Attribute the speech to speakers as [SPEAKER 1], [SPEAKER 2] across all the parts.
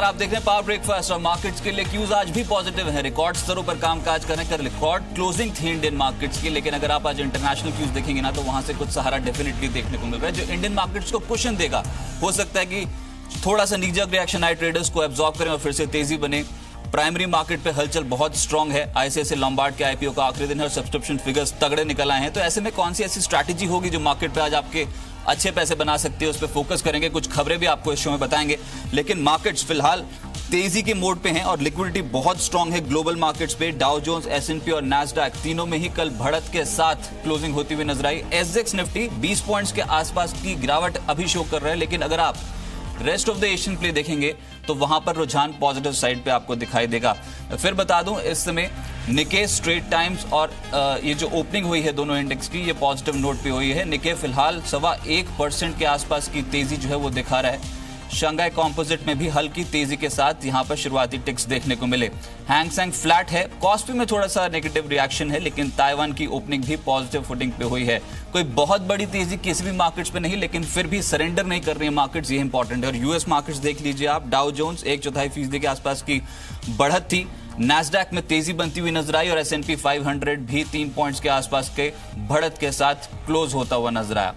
[SPEAKER 1] नमस्कार, आप देख रहे हैं पावर ब्रेकफास्ट और मार्केट्स के लिए क्यूज आज भी पॉजिटिव है। रिकॉर्ड स्तरों पर कामकाज करने कर रिकॉर्ड क्लोजिंग थी इंडियन मार्केट्स की, लेकिन अगर आप आज इंटरनेशनल क्यूज देखेंगे ना तो वहाँ से कुछ सहारा डेफिनेटली देखने को मिल रहा है, जो इंडियन मार्केट्स को क्वेश्चन देगा। हो सकता है कि थोड़ा सा नीजक रिएक्शन आए ट्रेडर्स को एब्जॉर्व करें और फिर से तेज़ी बने। प्राइमरी मार्केट पे हलचल बहुत स्ट्रांग है। आईसीआईसी लॉम्बार्ड के आईपीओ का आखिरी दिन है और सब्सक्रिप्शन फिगर्स तगड़े निकल आए हैं। तो ऐसे में कौन सी ऐसी स्ट्रैटेजी होगी जो मार्केट पे आज आपके अच्छे पैसे बना सकती है, उस पर फोकस करेंगे। कुछ खबरें भी आपको इस शो में बताएँगे। लेकिन मार्केट्स फ़िलहाल तेज़ी के मोड पे हैं और लिक्विडिटी बहुत स्ट्रांग है ग्लोबल मार्केट्स पे। Dow Jones S and P और नैसडैक तीनों में ही कल बढ़त के साथ क्लोजिंग होती हुई नज़र आई। एसजेक्स निफ्टी 20 पॉइंट्स के आसपास की गिरावट अभी शो कर रहा है। लेकिन अगर आप rest of the Asian play देखेंगे तो वहाँ पर रुझान पॉजिटिव साइड पे आपको दिखाई देगा। फिर बता दूँ, इस समय निके स्ट्रेट टाइम्स और ये जो ओपनिंग हुई है दोनों इंडेक्स की, ये पॉजिटिव नोट पे हुई है। निके फ़िलहाल सवा एक परसेंट के आसपास की तेज़ी जो है वो दिखा रहा है। शंघाई कॉम्पोजिट में भी हल्की तेज़ी के साथ यहाँ पर शुरुआती टिक्स देखने को मिले। हैंगसेंग फ्लैट है। कॉस्पी में थोड़ा सा नेगेटिव रिएक्शन है, लेकिन ताइवान की ओपनिंग भी पॉजिटिव फुटिंग पे हुई है। कोई बहुत बड़ी तेज़ी किसी भी मार्केट्स पे नहीं, लेकिन फिर भी सरेंडर नहीं कर रही है मार्केट्स ये इंपॉर्टेंट है। और यूएस मार्केट्स देख लीजिए आप डाउ जोन्स एक चौथाई फ़ीसदी के आसपास की बढ़त थी। नैसडैक में तेज़ी बनती हुई नज़र आई और S N P five hundred भी तीन पॉइंट्स के आसपास के बढ़त के साथ क्लोज होता हुआ नज़र आया।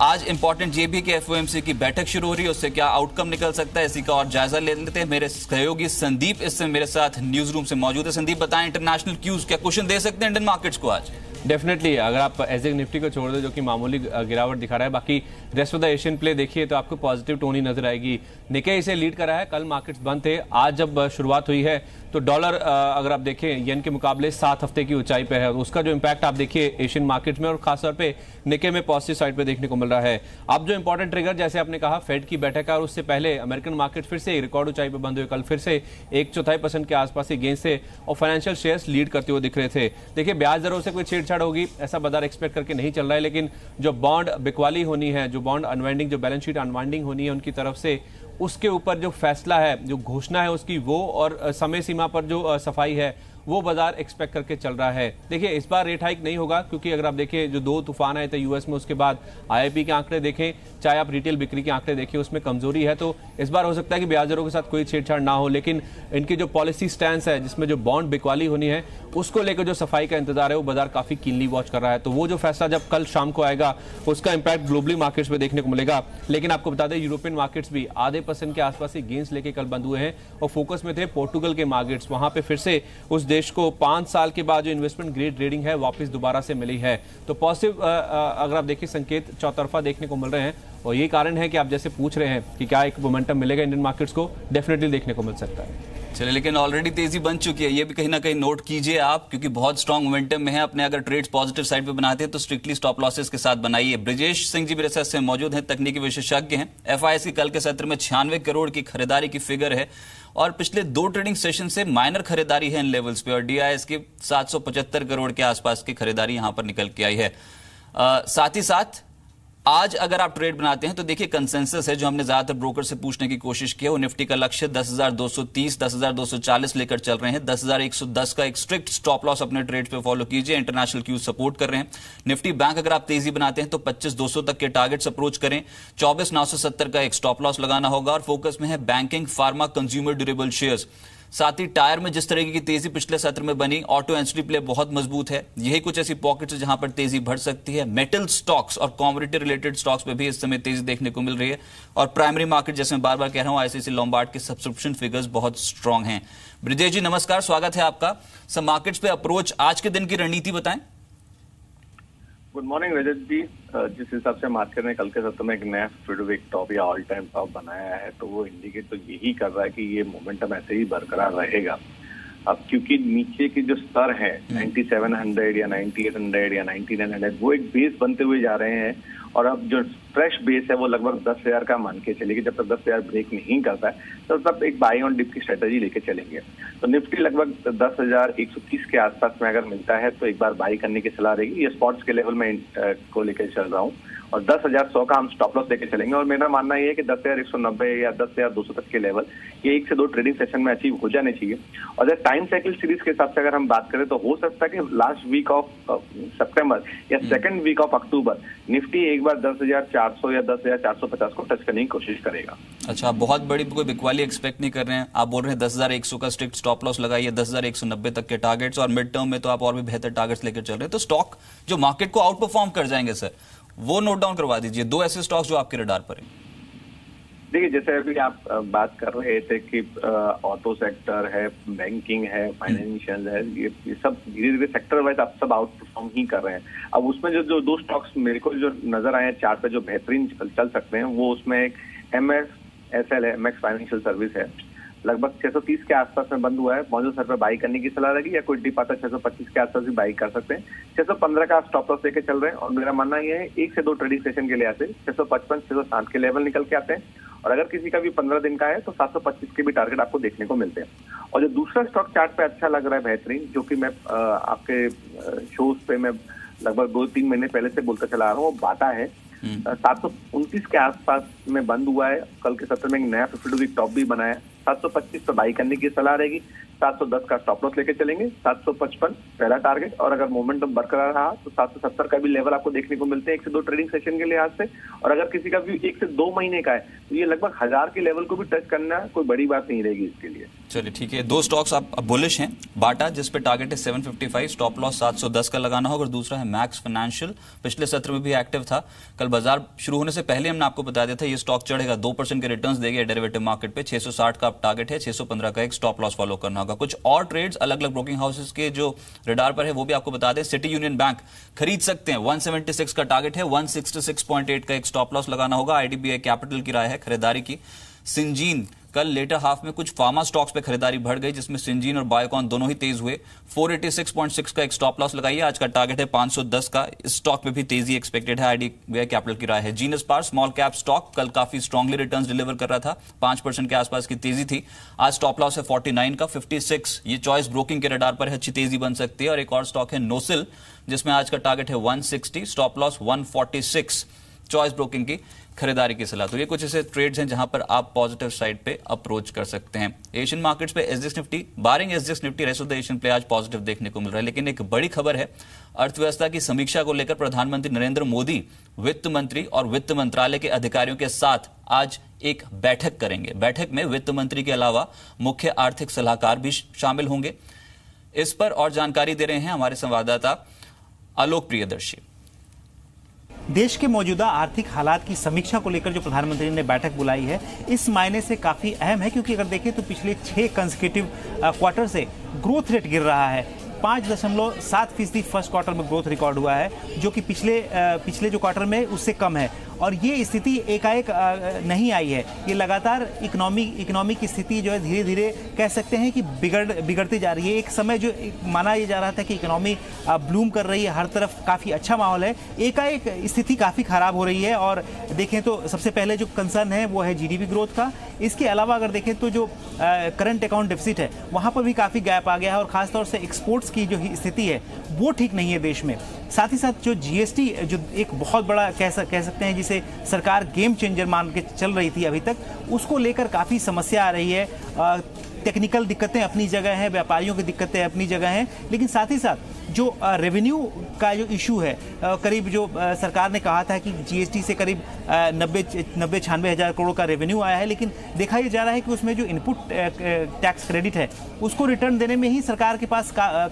[SPEAKER 1] आज इंपॉर्टेंट ये भी कि एफओएमसी की बैठक शुरू हो रही है, उससे क्या आउटकम निकल सकता है, इसी का और जायजा ले लेते हैं मेरे सहयोगी संदीप, इससे मेरे साथ न्यूज़ रूम से मौजूद है। संदीप, बताएँ इंटरनेशनल क्यूज क्या क्वेश्चन दे सकते हैं इंडियन मार्केट्स को आज?
[SPEAKER 2] डेफिनेटली अगर आप एज निफ्टी को छोड़ दो जो कि मामूली गिरावट दिखा रहा है, बाकी rest of the Asian play देखिए तो आपको पॉजिटिव टोन ही नज़र आएगी। निके इसे लीड करा है, कल मार्केट्स बंद थे, आज जब शुरुआत हुई है तो डॉलर अगर आप देखें येन के मुकाबले सात हफ़्ते की ऊंचाई पे है उसका जो इम्पैक्ट आप देखिए एशियन मार्केट में, और खासतौर पर निके में पॉजिटिव साइड पर देखने को मिल रहा है। अब जो इंपॉर्टेंट ट्रिगर जैसे आपने कहा फेड की बैठक है, और उससे पहले अमेरिकन मार्केट फिर से रिकॉर्ड ऊंचाई पर बंद हुए, कल फिर से एक चौथाई परसेंट के आसपास ही गेंद से और फाइनेंशियल शेयर लीड करते हुए दिख रहे थे। देखिए, ब्याज दरों से कोई छेड़छाड़ होगी, ऐसा बाज़ार एक्सपेक्ट करके नहीं चल रहा है, लेकिन जो बॉन्ड बिकवाली होनी है, जो बॉन्ड अनवाइंडिंग जो बैलेंस शीट अनवाइंडिंग होनी है उनकी तरफ़ से, उसके ऊपर जो फैसला है, जो घोषणा है उसकी, वो और समय सीमा पर जो सफ़ाई है वो बाज़ार एक्सपेक्ट करके चल रहा है। देखिए, इस बार रेट हाइक नहीं होगा, क्योंकि अगर आप देखें, जो दो तूफ़ान आए थे यूएस में, उसके बाद आईआईपी के आंकड़े देखें, चाहे आप रिटेल बिक्री के आंकड़े देखें, उसमें कमज़ोरी है। तो इस बार हो सकता है कि ब्याज दरों के साथ कोई छेड़छाड़ ना हो, लेकिन इनकी जो पॉलिसी स्टैंड है, जिसमें जो बॉन्ड बिकवाली होनी है, उसको लेकर जो सफ़ाई का इंतज़ार है, वो बाज़ार काफ़ी कीनली वॉच कर रहा है। तो वो जो फैसला जब कल शाम को आएगा, उसका इंपैक्ट ग्लोबली मार्केट्स में देखने को मिलेगा। लेकिन आपको बता दें यूरोपियन मार्केट्स भी आधे परसेंट के आसपास ही गेंस लेके कल बंद हुए हैं, और फोकस में थे पोर्टुगल के मार्केट्स वहाँ पे फिर से उस देश को पाँच साल के बाद जो इन्वेस्टमेंट ग्रेड रेटिंग है, वापस दोबारा से मिली है। तो पॉजिटिव अगर आप देखिए संकेत चौतरफा देखने को मिल रहे हैं, और यही कारण है कि आप जैसे पूछ रहे हैं कि क्या एक मोमेंटम मिलेगा इंडियन मार्केट्स को डेफिनेटली देखने को मिल सकता है।
[SPEAKER 1] चलिए, लेकिन ऑलरेडी तेज़ी बन चुकी है। ये भी कहीं ना कहीं नोट कीजिए आप, क्योंकि बहुत स्ट्रॉन्ग मोमेंटम में है। अपने अगर ट्रेड्स पॉजिटिव साइड पे बनाते हैं तो स्ट्रिक्टली स्टॉप लॉसेस के साथ बनाइए। ब्रिजेश सिंह जी मेरे साथ से मौजूद हैं, तकनीकी विशेषज्ञ हैं। एफ़ की कल के सत्र में छियानवे करोड़ की खरीदारी की फिगर है। और पिछले दो ट्रेडिंग सेशन से माइनर खरीदारी है इन लेवल्स पे और डीआईएस की 775 करोड़ के आसपास की खरीदारी यहाँ पर निकल के आई है। आ, साथ ही साथ आज अगर आप ट्रेड बनाते हैं तो देखिए कंसेंसस है जो हमने ज़्यादातर ब्रोकर से पूछने की कोशिश की है। वो निफ्टी का लक्ष्य 10,230, 10,240 लेकर चल रहे हैं। 10,110 का एक स्ट्रिक्ट स्टॉप लॉस अपने ट्रेड पे फॉलो कीजिए इंटरनेशनल क्यूज सपोर्ट कर रहे हैं। निफ्टी बैंक अगर आप तेज़ी बनाते हैं तो 25,200 तक के टारगेट्स अप्रोच करें। 24,970 का एक स्टॉप लॉस लगाना होगा और फोकस में है banking pharma consumer durable shares साथ ही टायर में जिस तरीके की तेज़ी पिछले सत्र में बनी ऑटो एंट्री प्ले बहुत मज़बूत है। यही कुछ ऐसी पॉकेट्स जहाँ पर तेज़ी बढ़ सकती है। मेटल स्टॉक्स और कॉमोडिटी रिलेटेड स्टॉक्स में भी इस समय तेज़ी देखने को मिल रही है। और प्राइमरी मार्केट जैसे मैं बार बार कह रहा हूँ आईसीसी लॉम्बार्ड के सब्सक्रिप्शन फिगर्स बहुत स्ट्रांग हैं। ब्रिजेश जी, नमस्कार, स्वागत है आपका। सब मार्केट्स पे अप्रोच आज के दिन की रणनीति बताएँ।
[SPEAKER 3] गुड मॉर्निंग रजत जी जिस हिसाब से मार्केट ने कल के सत्र में एक नया फिडविक टॉप या ऑल टाइम टॉप बनाया है तो वो इंडिकेट तो यही कर रहा है कि ये मोमेंटम ऐसे ही बरकरार रहेगा। अब क्योंकि नीचे के जो स्तर है 9700 या 9800 या 9900 वो एक बेस बनते हुए जा रहे हैं और अब जो फ्रेश बेस है वो लगभग दस हज़ार का मान के चलेगी। जब तक दस हज़ार ब्रेक नहीं करता है तो तब एक बाई ऑन डिप की स्ट्रेटेजी लेके चलेंगे। तो निफ्टी लगभग दस हज़ार एक सौ तीस के आसपास में अगर मिलता है तो एक बार बाई करने की सलाह रहेगी। ये स्पॉट्स के लेवल में को लेकर चल रहा हूँ। और दस हज़ार सौ का हम स्टॉप लॉस लेके चलेंगे। और मेरा मानना ये है कि दस हज़ार एक सौ नब्बे या दस हज़ार दो सौ तक के लेवल ये एक से दो ट्रेडिंग सेशन में अचीव हो जाने चाहिए। और जब टाइम साइकिल सीरीज़ के हिसाब से अगर हम बात करें तो हो सकता है कि लास्ट वीक ऑफ़ सितंबर या सेकंड वीक ऑफ़ अक्टूबर निफ्टी एक बार दस हज़ार चार सौ या दस हज़ार चार सौ पचास को टच करने की कोशिश करेगा।
[SPEAKER 1] अच्छा आप बहुत बड़ी कोई बिकवाली एक्सपेक्ट नहीं कर रहे हैं। आप बोल रहे हैं दस हज़ार एक सौ का स्ट्रिक्ट स्टॉप लॉस लगाइए दस हज़ार एक सौ नब्बे तक के टारगेट्स और मिड टर्म में तो आप और भी बेहतर टारगेट्स लेकर चल रहे हैं। तो स्टॉक जो मार्केट को आउट परफॉर्म कर जाएँगे सर वो नोट डाउन करवा दीजिए दो ऐसे स्टॉक्स जो आपके रडार पर है।
[SPEAKER 3] देखिए जैसे अभी आप बात कर रहे थे कि ऑटो सेक्टर है बैंकिंग है फाइनेंशियल है ये, ये सब धीरे धीरे सेक्टर वाइज आप सब आउट परफॉर्म ही कर रहे हैं। अब उसमें जो जो दो स्टॉक्स मेरे को जो नज़र आए हैं चार्ट पे जो बेहतरीन चल, चल सकते हैं वो उसमें एक M S S L M X financial service है। लगभग 630 के आसपास में बंद हुआ है। मौजूद सर पर बाई करने की सलाह रहेगी या कोई डिप आता है 625 के आसपास भी बाई कर सकते हैं। 615 का स्टॉप लॉस लेके चल रहे हैं और मेरा मानना यह है एक से दो ट्रेडिंग सेशन के लिए आते छह सौ पचपन छह सौ सात के लेवल निकल के आते हैं। और अगर किसी का भी पंद्रह दिन का है तो सात सौ पच्चीस के भी टारगेट आपको देखने को मिलते हैं। और जो दूसरा स्टॉक चार्ट पे अच्छा लग रहा है बेहतरीन जो कि मैं आपके शोज़ पे मैं लगभग दो तीन महीने पहले से बोलता चला रहा हूँ वो बाटा है। हम्म। सात सौ उनतीस के आसपास में बंद हुआ है। कल के सत्र में एक नया फिफ्टी वीक टॉप भी बनाया सात सौ पच्चीस पर बाई करने की सलाह रहेगी। सात सौ दस का स्टॉप लॉस लेके चलेंगे, सात सौ पचपन पहला टारगेट और अगर मोमेंटम बरकरार रहा तो सात सौ सत्तर का भी लेवल आपको देखने को मिलते हैं, एक से दो ट्रेडिंग सेशन के लिहाज से। और अगर किसी का भी एक से दो महीने का है तो ये लगभग हज़ार के लेवल को भी टच करना कोई बड़ी बात नहीं रहेगी इसके लिए।
[SPEAKER 1] चलिए, ठीक है। दो स्टॉक्स आप बुलिश हैं। बाटा जिस पे टारगेट है 755 स्टॉप लॉस 710 का लगाना होगा। और दूसरा है मैक्स फाइनेंशियल पिछले सत्र में भी एक्टिव था। कल बाज़ार शुरू होने से पहले हमने आपको बता दिया था, ये स्टॉक चढ़ेगा, दो परसेंट के रिटर्न देगा डेरिवेटिव मार्केट पे। 660 का टारगेट है 615 का एक स्टॉप लॉस फॉलो करना होगा। कुछ और ट्रेड्स अलग अलग ब्रोकिंग हाउसेस के जो रेडार पर है, वो भी आपको बता दें। सिटी यूनियन बैंक खरीद सकते हैं। 176 का टारगेट है। 166.8 का एक स्टॉप लॉस लगाना होगा। आईडीबीआई कैपिटल की राय है खरीदारी की। सिंजीन कल लेटर हाफ़ में कुछ फार्मा स्टॉक्स पे खरीदारी बढ़ गई, जिसमें सिंजीन और बायोकॉन दोनों ही तेज हुए। 486.6 का एक स्टॉप लॉस लगाइए आज का टारगेट है 510 का। इस स्टॉक में भी तेज़ी एक्सपेक्टेड है। आईडीबीआई कैपिटल की राय है। जीनस पार स्मॉल कैप स्टॉक कल काफ़ी स्ट्रांगली रिटर्न डिलीवर कर रहा था। पाँच परसेंट के आसपास की तेज़ी थी। आज स्टॉप लॉस है फोर्टी का। फिफ्टी ये चॉइस ब्रोकिंग के रडार पर अच्छी तेज़ी बन सकती है। और एक और स्टॉक है नोसिल जिसमें आज का टारगेट है one stop loss one Choice Broking की। खरीदारी की सलाह। तो ये कुछ ऐसे ट्रेड्स हैं जहाँ पर आप पॉजिटिव साइड पे अप्रोच कर सकते हैं। एशियन मार्केट्स पे एसजीएस निफ्टी बारिंग SGS Nifty rest of the Asian play आज पॉजिटिव देखने को मिल रहा है। लेकिन एक बड़ी खबर है, अर्थव्यवस्था की समीक्षा को लेकर प्रधानमंत्री नरेंद्र मोदी, वित्त मंत्री और वित्त मंत्रालय के अधिकारियों के साथ आज एक बैठक करेंगे। बैठक में वित्त मंत्री के अलावा मुख्य आर्थिक सलाहकार भी शामिल होंगे। इस पर और जानकारी दे रहे हैं हमारे संवाददाता आलोक प्रियदर्शी।
[SPEAKER 4] देश के मौजूदा आर्थिक हालात की समीक्षा को लेकर जो प्रधानमंत्री ने बैठक बुलाई है, इस मायने से काफ़ी अहम है, क्योंकि अगर देखें तो पिछले छः कंजिकेटिव क्वार्टर से ग्रोथ रेट गिर रहा है। पाँच दशमलव सात फ़ीसदी फ़र्स्ट क्वार्टर में ग्रोथ रिकॉर्ड हुआ है, जो कि पिछले पिछले जो क्वार्टर में उससे कम है। और ये स्थिति एकाएक नहीं आई है। ये लगातार इकोनॉमी इकोनॉमी की स्थिति जो है धीरे धीरे कह सकते हैं कि बिगड़, बिगड़ती जा रही है। एक समय जो माना ये जा रहा था कि इकोनॉमी ब्लूम कर रही है, हर तरफ़ काफ़ी अच्छा माहौल है। एकाएक स्थिति काफ़ी ख़राब हो रही है और देखें तो सबसे पहले जो कंसर्न है, वो है जीडीपी ग्रोथ का। इसके अलावा अगर देखें तो जो करंट अकाउंट डिफिसिट है, वहाँ पर भी काफ़ी गैप आ गया है और ख़ासतौर से एक्सपोर्ट्स की जो स्थिति है वो ठीक नहीं है देश में। साथ ही साथ जो जीएसटी जो एक बहुत बड़ा कह सक, कह सकते हैं जिसे सरकार गेम चेंजर मान के चल रही थी अभी तक उसको लेकर काफ़ी समस्या आ रही है। टेक्निकल दिक्कतें अपनी जगह हैं व्यापारियों की दिक्कतें अपनी जगह हैं लेकिन साथ ही साथ जो रेवेन्यू का जो इशू है करीब जो सरकार ने कहा था कि जीएसटी से करीब नब्बे नब्बे छियानवे हज़ार करोड़ का रेवेन्यू आया है लेकिन देखा यह जा रहा है कि उसमें जो इनपुट टैक्स क्रेडिट है उसको रिटर्न देने में ही सरकार के पास का,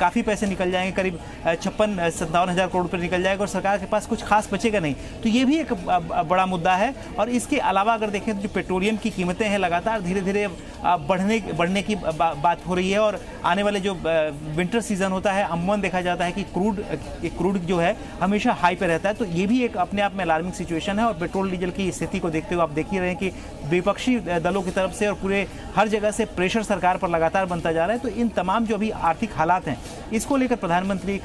[SPEAKER 4] काफ़ी पैसे निकल जाएँगे करीब छप्पन सत्तावन हज़ार करोड़ रुपये निकल जाएगा और सरकार के पास कुछ खास बचेगा नहीं। तो ये भी एक बड़ा मुद्दा है और इसके अलावा अगर देखें तो जो पेट्रोलियम की कीमतें हैं लगातार धीरे धीरे बढ़ने बढ़ने की बात हो रही है और आने वाले जो विंटर सीज़न होता है अमूमन देखा जाता है कि क्रूड क्रूड जो है हमेशा हाई पे रहता है। तो ये भी एक अपने आप में अलार्मिंग सिचुएशन है और पेट्रोल डीजल की स्थिति को देखते हुए आप देख ही रहे हैं कि विपक्षी दलों की तरफ़ से और पूरे हर जगह से प्रेशर सरकार पर लगातार बनता जा रहा है। तो इन तमाम जो अभी आर्थिक हालात हैं इसको लेकर प्रधानमंत्री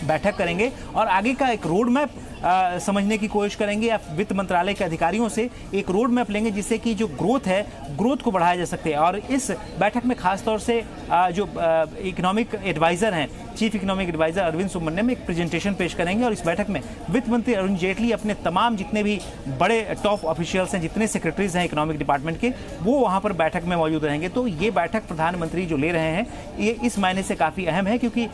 [SPEAKER 4] बैठक करेंगे और आगे का एक रोड मैप समझने की कोशिश करेंगे। या वित्त मंत्रालय के अधिकारियों से एक रोड मैप लेंगे जिससे कि जो ग्रोथ है ग्रोथ को बढ़ाया जा सकते हैं। और इस बैठक में खासतौर से आ, जो इकोनॉमिक एडवाइजर हैं chief economic adviser Arvind Subramanian एक प्रेजेंटेशन पेश करेंगे और इस बैठक में वित्त मंत्री अरुण जेटली अपने तमाम जितने भी बड़े टॉप ऑफिशियल्स हैं, जितने सेक्रेटरीज हैं इकोनॉमिक डिपार्टमेंट के, वो वहाँ पर बैठक में मौजूद रहेंगे। तो ये बैठक प्रधानमंत्री जो ले रहे हैं, ये इस मायने से काफ़ी अहम है क्योंकि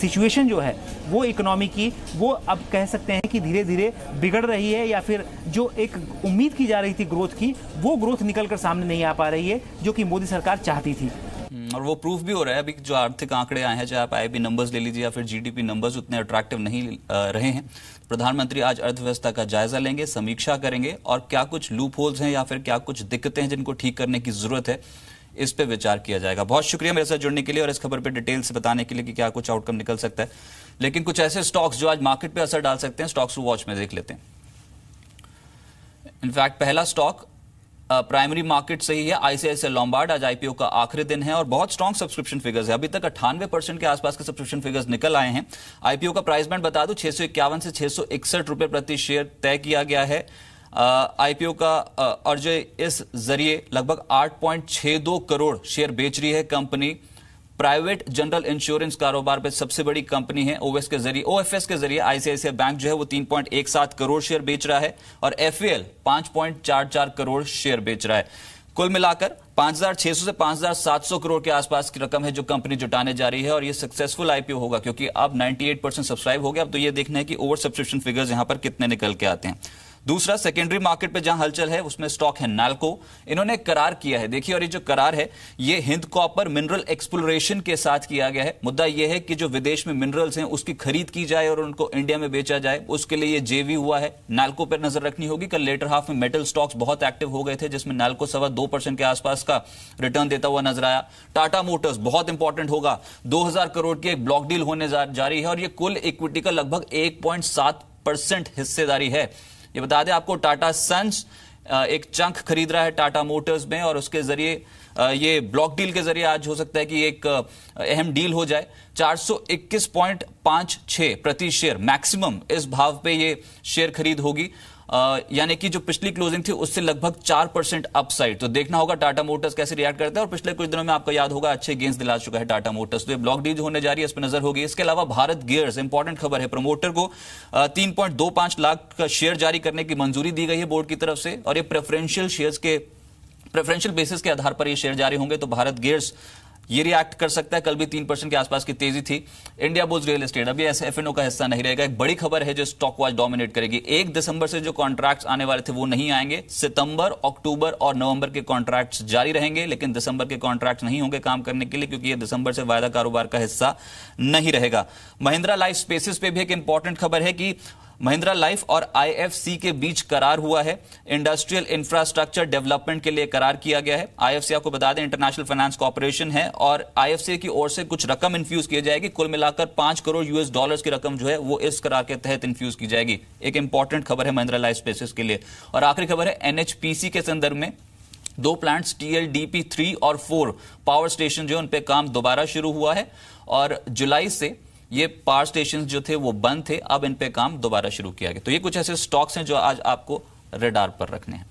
[SPEAKER 4] सिचुएशन जो है, वो इकोनॉमी की, वो अब कह सकते हैं कि धीरे धीरे बिगड़ रही है या फिर जो एक उम्मीद की जा रही थी ग्रोथ की, वो ग्रोथ निकल कर सामने नहीं आ पा रही है, जो कि मोदी सरकार चाहती थी।
[SPEAKER 1] और वो प्रूफ भी हो रहा है अभी जो आर्थिक आंकड़े आए हैं, चाहे आप आईबी नंबर्स ले लीजिए या फिर जीडीपी नंबर्स उतने अट्रैक्टिव नहीं रहे हैं। प्रधानमंत्री आज अर्थव्यवस्था का जायजा लेंगे, समीक्षा करेंगे और क्या कुछ लूप होल्स हैं या फिर क्या कुछ दिक्कतें हैं जिनको ठीक करने की ज़रूरत है, इस पर विचार किया जाएगा। बहुत शुक्रिया मेरे साथ जुड़ने के लिए और इस खबर पे डिटेल से बताने के लिए कि क्या कुछ आउटकम निकल सकता है। लेकिन कुछ ऐसे स्टॉक्स जो आज मार्केट पर असर डाल सकते हैं स्टॉक्स वॉच में देख लेते हैं। इनफैक्ट पहला स्टॉक प्राइमरी मार्केट सही है आईसीआईसीआई लॉम्बार्ड आज आईपीओ का आखिरी दिन है और बहुत स्ट्रॉन्ग सब्सक्रिप्शन फिगर्स है। अभी तक अठानवे परसेंट के आसपास के सब्सक्रिप्शन फिगर्स निकल आए हैं। आईपीओ का प्राइस बैंड बता दो, छह से छह सौ इकसठ रुपए प्रति शेयर तय किया गया है। आईपीओ का और जो इस ज़रिए लगभग 8.62 करोड़ शेयर बेच रही है कंपनी प्राइवेट जनरल इंश्योरेंस कारोबार पे सबसे बड़ी कंपनी है ओएस के ज़रिए ओएफएस के ज़रिए आईसीआईसीआई बैंक जो है वो 3.17 करोड़ शेयर बेच रहा है और एफएल 5.44 करोड़ शेयर बेच रहा है। कुल मिलाकर 5,600 से 5,700 करोड़ के आसपास की रकम है जो कंपनी जुटाने जा रही है और ये सक्सेसफुल आईपीओ होगा क्योंकि अब 98 परसेंट सब्सक्राइब हो गया। अब तो ये देखना है कि ओवर सब्सक्रिप्शन फिगर्स यहाँ पर कितने निकल के आते हैं। दूसरा सेकेंडरी मार्केट पे जहाँ हलचल है, उसमें स्टॉक है नालको इन्होंने करार किया है। देखिए, और ये जो करार है, ये हिंद कॉपर मिनरल एक्सप्लोरेशन के साथ किया गया है। मुद्दा यह है कि जो विदेश में मिनरल्स हैं, उसकी खरीद की जाए और उनको इंडिया में बेचा जाए, उसके लिए ये जेवी हुआ है। नालको पर नज़र रखनी होगी। कल लेटर हाफ़ में मेटल स्टॉक्स बहुत एक्टिव हो गए थे, जिसमें नालको सवा दो परसेंट के आसपास का रिटर्न देता हुआ नज़र आया। टाटा मोटर्स बहुत इंपॉर्टेंट होगा। दो हज़ार करोड़ की एक ब्लॉक डील होने जा रही है और ये कुल इक्विटी का लगभग एक परसेंट हिस्सेदारी है। ये बता दें, आपको टाटा सन्स एक चंक खरीद रहा है टाटा मोटर्स में, और उसके ज़रिए ये ब्लॉक डील के ज़रिए आज हो सकता है कि एक अहम डील हो जाए। 421.56 प्रति शेयर, मैक्सिमम इस भाव पे ये शेयर खरीद होगी। यानी कि जो पिछली क्लोजिंग थी, उससे लगभग चार परसेंट अपसाइड तो देखना होगा टाटा मोटर्स कैसे रिएक्ट करता है और पिछले कुछ दिनों में आपको याद होगा, अच्छे गेंस दिला चुका है टाटा मोटर्स तो ये ब्लॉक डील होने जा रही है, इस पर नज़र होगी। इसके अलावा भारत गियर्स इंपॉर्टेंट खबर है प्रमोटर को। तीन लाख का शेयर जारी करने की मंजूरी दी गई है बोर्ड की तरफ़ से और ये प्रेफरेंशियल शेयर के प्रेफरेंशियल बेसिस के आधार पर ये शेयर जारी होंगे। तो भारत गियर्स ये रिएक्ट कर सकता है। कल भी तीन परसेंट के आसपास की तेज़ी थी। इंडिया बुल्स रियल एस्टेट अभी ऐसे एफ़ का हिस्सा नहीं रहेगा। एक बड़ी खबर है जो स्टॉक वॉच डोमिनेट करेगी। एक दिसंबर से जो कॉन्ट्रैक्ट आने वाले थे, वो नहीं आएँगे। सितंबर, अक्टूबर और नवंबर के कॉन्ट्रैक्ट जारी रहेंगे, लेकिन दिसंबर के कॉन्ट्रैक्ट नहीं होंगे काम करने के लिए, क्योंकि ये दिसंबर से वायदा कारोबार का हिस्सा नहीं रहेगा। महिंद्रा लाइफ स्पेसिस पे भी एक इंपॉर्टेंट खबर है कि महिंद्रा लाइफ और आईएफसी के बीच करार हुआ है। इंडस्ट्रियल इंफ्रास्ट्रक्चर डेवलपमेंट के लिए करार किया गया है। आईएफसी आपको बता दें इंटरनेशनल फाइनेंस कॉर्पोरेशन है और आईएफसी की ओर से कुछ रकम इन्फ्यूज की जाएगी। कुल मिलाकर पाँच करोड़ यूएस डॉलर्स की रकम जो है, वो इस करार के तहत इन्फ्यूज की जाएगी। एक इंपॉर्टेंट खबर है महिंद्रा लाइफ स्पेसिस के लिए। और आखिरी खबर है एनएचपीसी के संदर्भ में दो प्लांट्स टीएलडीपी थ्री और फोर पावर स्टेशन जो उन पर काम दोबारा शुरू हुआ है। और जुलाई से ये पावर स्टेशन जो थे वो बंद थे, अब इन पे काम दोबारा शुरू किया गया। तो ये कुछ ऐसे स्टॉक्स हैं जो आज आपको रेडार पर रखने हैं।